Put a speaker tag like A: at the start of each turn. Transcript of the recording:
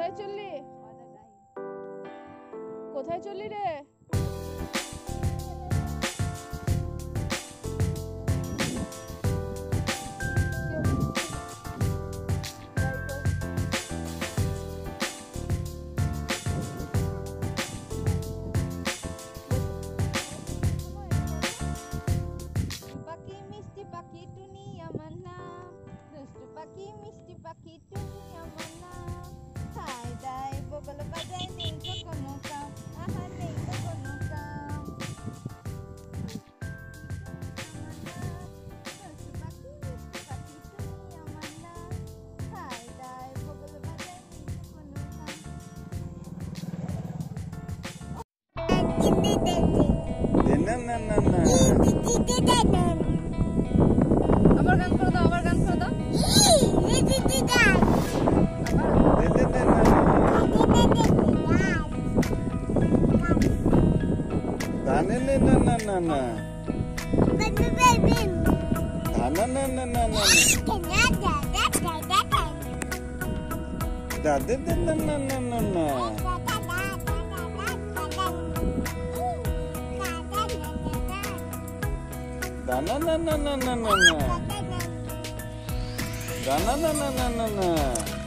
A: কোথায় চললি? কোথায় চললি রে?
B: পাখি টুনি আমার নাম। দুষ্টু পাখি মিষ্টি পাখি টুনি আমার
A: আবার গান করে দাও আবার গান করে দাও
C: না নে না না না না না না না না না না না না না দানা না না না Da-na-na-na-na-na-na-na. Na na na na na na.